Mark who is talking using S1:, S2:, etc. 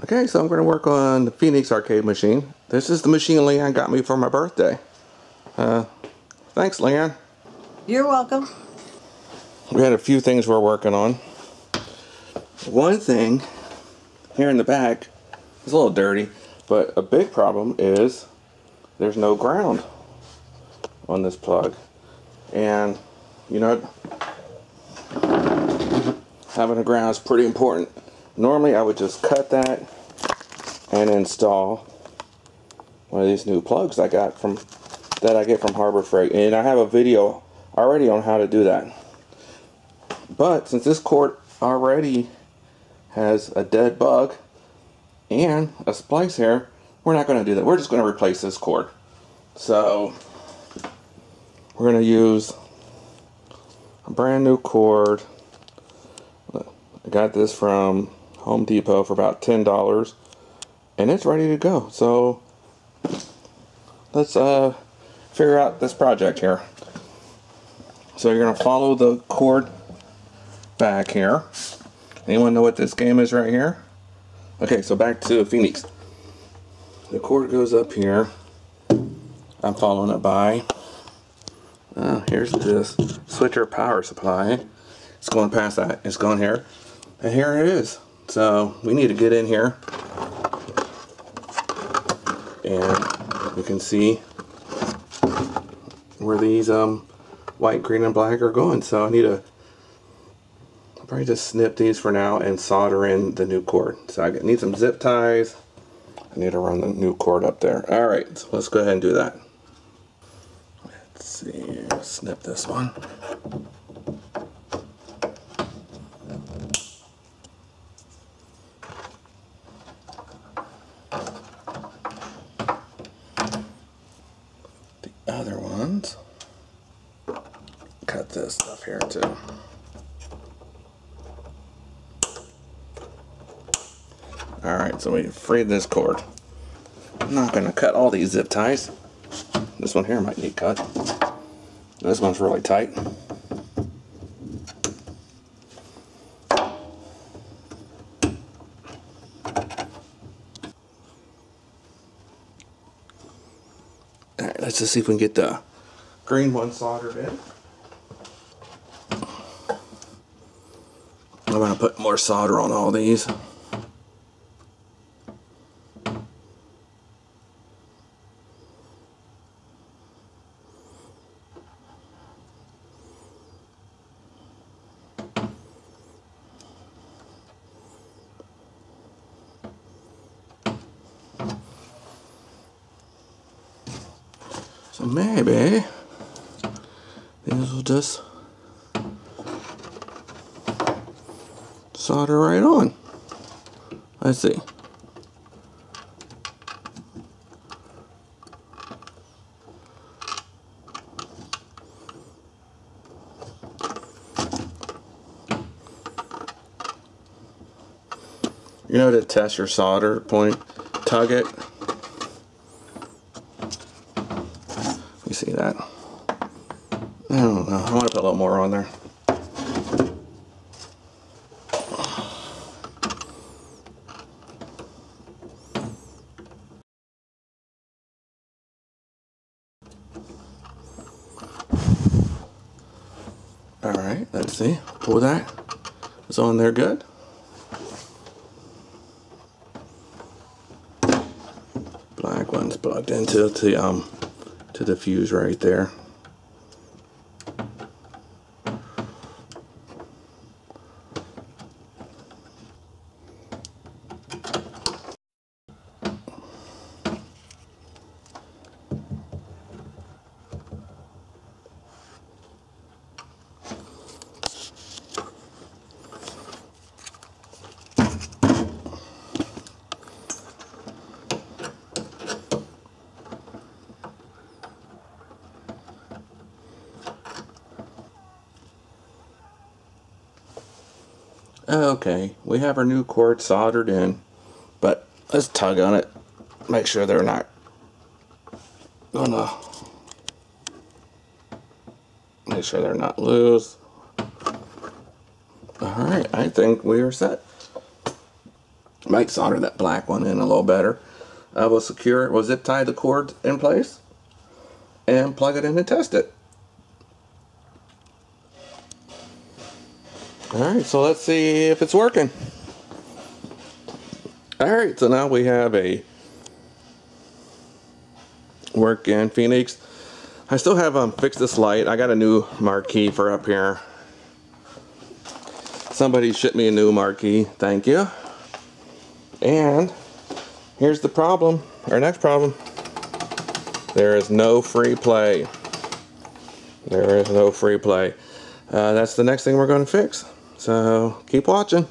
S1: Okay, so I'm going to work on the Phoenix arcade machine. This is the machine LeeAnn got me for my birthday. Uh, thanks, LeeAnn.
S2: You're welcome.
S1: We had a few things we're working on. One thing here in the back is a little dirty, but a big problem is there's no ground on this plug. And, you know, having a ground is pretty important. Normally I would just cut that and install one of these new plugs I got from that I get from Harbor Freight. And I have a video already on how to do that. But since this cord already has a dead bug and a splice here, we're not going to do that. We're just going to replace this cord. So we're going to use a brand new cord. I got this from Home Depot for about $10 and it's ready to go. So let's uh, figure out this project here. So you're to follow the cord back here. Anyone know what this game is right here? Okay, so back to Phoenix. The cord goes up here. I'm following it by. Uh, here's this switcher power supply. It's going past that. It's going here. And here it is. So we need to get in here. And you can see where these um, white, green, and black are going. So I need to probably just snip these for now and solder in the new cord. So I need some zip ties. I need to run the new cord up there. All right, so let's go ahead and do that. Let's see, snip this one. The other ones, cut this stuff here too. Alright, so we freed this cord. I'm not going to cut all these zip ties. This one here might need cut. This one's really tight. Let's just see if we can get the green one soldered in. I'm going to put more solder on all these. So maybe these will just solder right on. Let's see. You know to test your solder point, tug it. See that? I don't know. I want to put a little more on there. Alright, let's see. Pull that. It's on there good. Black one's plugged into the um to the fuse right there. Oh, okay, we have our new cord soldered in, but let's tug on it. Make sure they're not gonna make sure they're not loose. Alright, I think we are set. Might solder that black one in a little better. I will secure, it, will zip tie the cord in place and plug it in and test it. Alright, so let's see if it's working. Alright, so now we have a work in Phoenix. I still have um, fixed this light. I got a new marquee for up here. Somebody shipped me a new marquee. Thank you. And here's the problem, our next problem. There is no free play. There is no free play. Uh, that's the next thing we're going to fix. So keep watching.